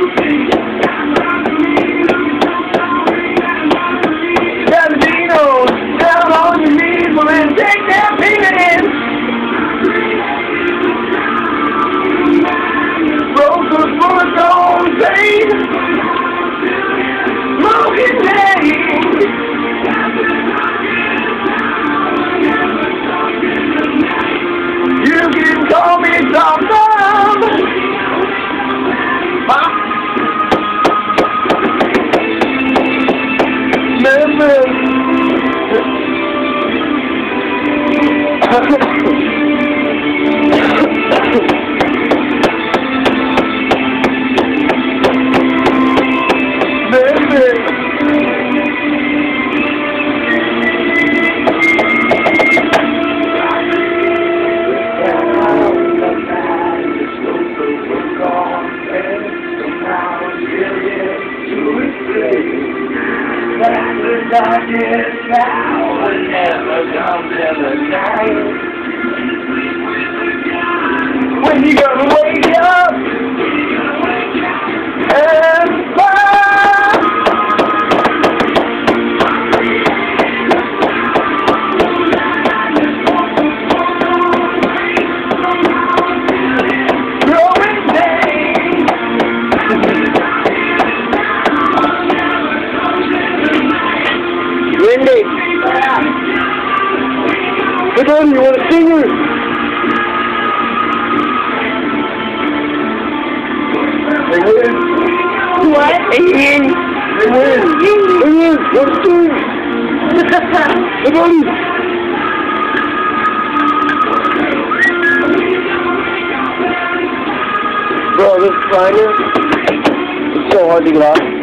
You can call me some man. When Come on, you want to sing her? They win. What? Ian. They win. They win. Let's sing. Come on. Bro, this finer. It's so hard to get off.